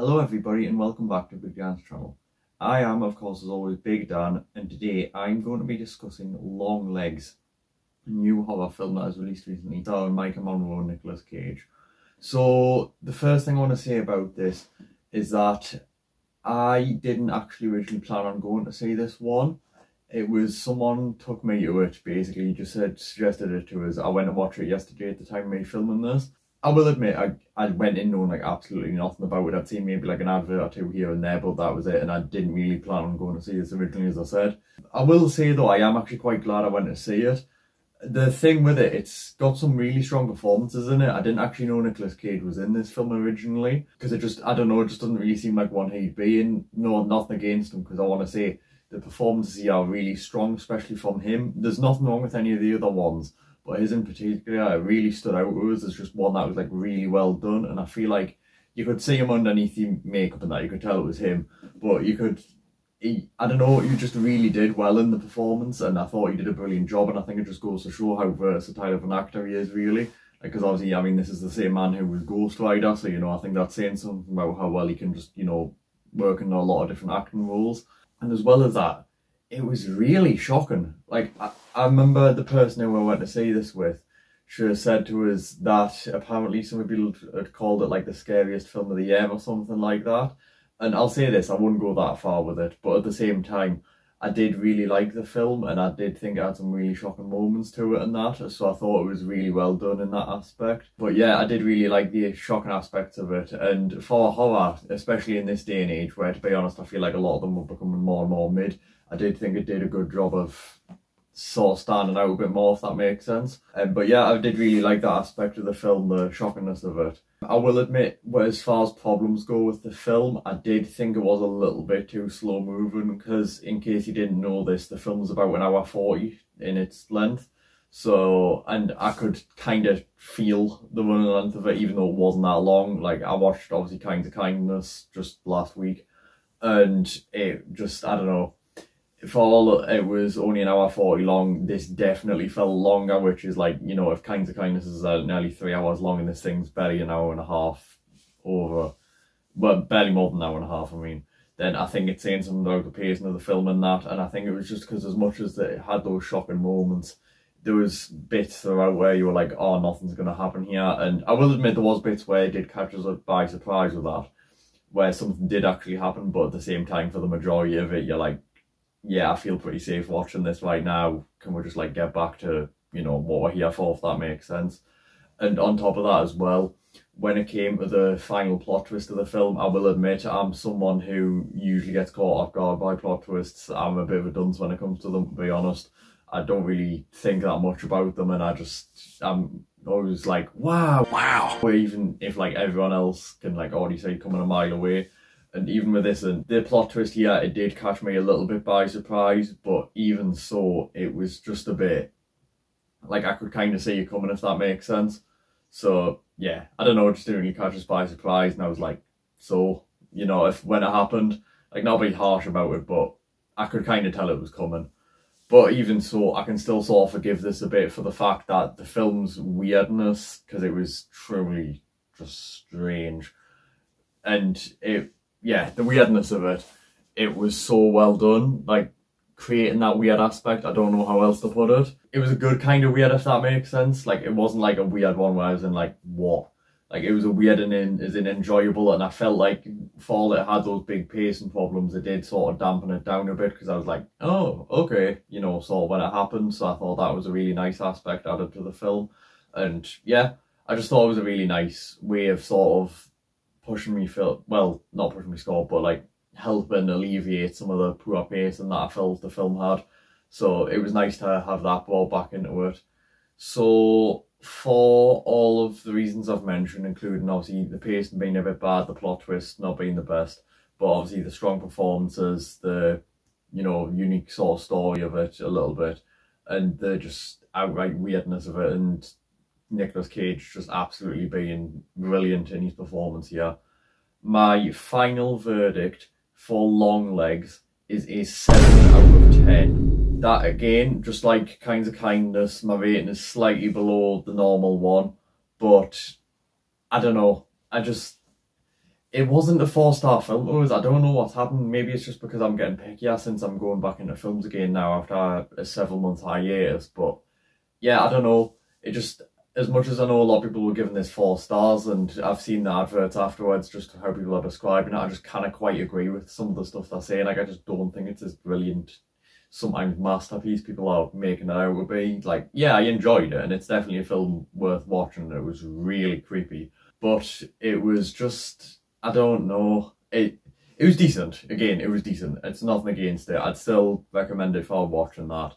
Hello everybody and welcome back to Big Dan's channel. I am of course as always Big Dan and today I'm going to be discussing Longlegs, a new horror film that was released recently starring Maika Monroe and Nicolas Cage. So the first thing I want to say about this is that I didn't actually originally plan on going to see this one. It was someone took me to it basically, just said suggested it to us. I went and watched it yesterday at the time of me filming this I will admit, I, I went in knowing like absolutely nothing about it. I'd seen maybe like an advert or two here and there, but that was it. And I didn't really plan on going to see this originally, as I said. I will say though, I am actually quite glad I went to see it. The thing with it, it's got some really strong performances in it. I didn't actually know Nicolas Cage was in this film originally because it just, I don't know, it just doesn't really seem like one he'd be in. No, nothing against him because I want to say the performances here are really strong, especially from him. There's nothing wrong with any of the other ones but his in particular really stood out to us as just one that was like really well done. And I feel like you could see him underneath the makeup and that you could tell it was him. But you could he, I don't know you just really did well in the performance and I thought he did a brilliant job. And I think it just goes to show how versatile of an actor he is really. Because obviously I mean this is the same man who was Ghost Rider so you know I think that's saying something about how well he can just you know work in a lot of different acting roles. And as well as that it was really shocking. Like I, I remember the person who I went to see this with, she said to us that apparently some people had called it like the scariest film of the year or something like that. And I'll say this, I wouldn't go that far with it, but at the same time, I did really like the film and I did think it had some really shocking moments to it and that, so I thought it was really well done in that aspect. But yeah, I did really like the shocking aspects of it and for horror, especially in this day and age where to be honest I feel like a lot of them are becoming more and more mid, I did think it did a good job of sort of standing out a bit more, if that makes sense. Um, but yeah, I did really like that aspect of the film, the shockingness of it. I will admit, as far as problems go with the film, I did think it was a little bit too slow moving because, in case you didn't know this, the film's about an hour 40 in its length. So, and I could kind of feel the running length of it, even though it wasn't that long. Like, I watched, obviously, Kinds of Kindness just last week, and it just, I don't know, for all it was only an hour 40 long, this definitely felt longer, which is like, you know, if Kinds of Kindness is uh, nearly three hours long and this thing's barely an hour and a half over, well, barely more than an hour and a half, I mean, then I think it's saying something about the pacing of the film and that, and I think it was just because as much as it had those shocking moments, there was bits throughout where you were like, oh, nothing's going to happen here, and I will admit there was bits where it did catch us by surprise with that, where something did actually happen, but at the same time, for the majority of it, you're like, yeah, I feel pretty safe watching this right now. Can we just like get back to, you know, what we're here for, if that makes sense? And on top of that as well, when it came to the final plot twist of the film, I will admit I'm someone who usually gets caught off guard by plot twists. I'm a bit of a dunce when it comes to them, to be honest. I don't really think that much about them and I just, I'm always like, wow, wow. Or even if like everyone else can like already say coming a mile away, and even with this and the plot twist yeah it did catch me a little bit by surprise but even so it was just a bit like I could kind of see it coming if that makes sense. So yeah I don't know it just didn't really catch us by surprise and I was like so you know if when it happened like not be harsh about it but I could kind of tell it was coming. But even so I can still sort of forgive this a bit for the fact that the film's weirdness because it was truly just strange. And it yeah, the weirdness of it, it was so well done. Like creating that weird aspect, I don't know how else to put it. It was a good kind of weird, if that makes sense. Like it wasn't like a weird one where I was in like, what? Like it was a weird and in, is in enjoyable, and I felt like for all it had those big pacing problems, it did sort of dampen it down a bit because I was like, oh, okay, you know, sort of when it happened. So I thought that was a really nice aspect added to the film, and yeah, I just thought it was a really nice way of sort of pushing me feel well, not pushing me score, but like helping alleviate some of the poor pace and that I felt the film had. So it was nice to have that brought back into it. So for all of the reasons I've mentioned, including obviously the pacing being a bit bad, the plot twist not being the best, but obviously the strong performances, the you know unique sort of story of it a little bit, and the just outright weirdness of it, and Nicolas Cage just absolutely being brilliant in his performance here. My final verdict for Longlegs is a 7 out of 10. That again, just like Kinds of Kindness, my rating is slightly below the normal one, but I don't know. I just, it wasn't a four star film. Was, I don't know what's happened. Maybe it's just because I'm getting pickier since I'm going back into films again now after a several month hiatus. But yeah, I don't know. It just as much as I know a lot of people were giving this four stars, and I've seen the adverts afterwards, just how people are describing it, I just kind of quite agree with some of the stuff they're saying. Like, I just don't think it's as brilliant, sometimes masterpiece people are making it out to be. Like, yeah, I enjoyed it, and it's definitely a film worth watching. It was really creepy, but it was just, I don't know, it. It was decent. Again, it was decent. It's nothing against it. I'd still recommend it for watching that.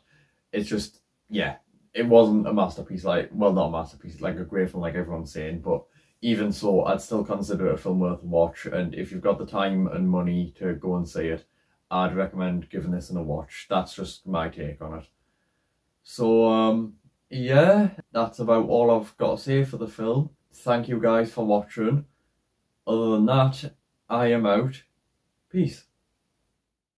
It's just, yeah, it wasn't a masterpiece like well not a masterpiece like a great film like everyone's saying but even so i'd still consider it a film worth watch. And if you've got the time and money to go and see it i'd recommend giving this in a watch. That's just my take on it. So um yeah that's about all i've got to say for the film. Thank you guys for watching. Other than that i am out. Peace